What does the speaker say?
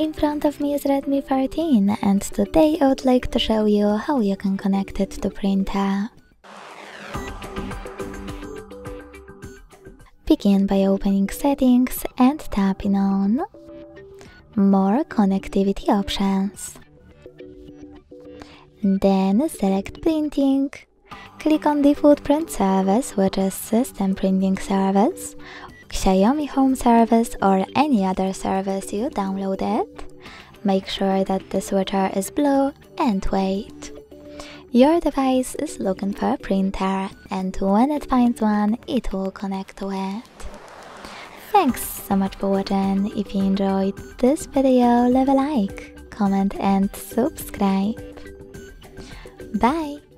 In front of me is Redmi 13 and today I would like to show you how you can connect it to printer. Begin by opening settings and tapping on more connectivity options. Then select printing. Click on the footprint service which is system printing service Xiaomi Home service or any other service you downloaded. Make sure that the switcher is blue and wait. Your device is looking for a printer and when it finds one, it will connect to it. Thanks so much for watching. If you enjoyed this video, leave a like, comment and subscribe. Bye!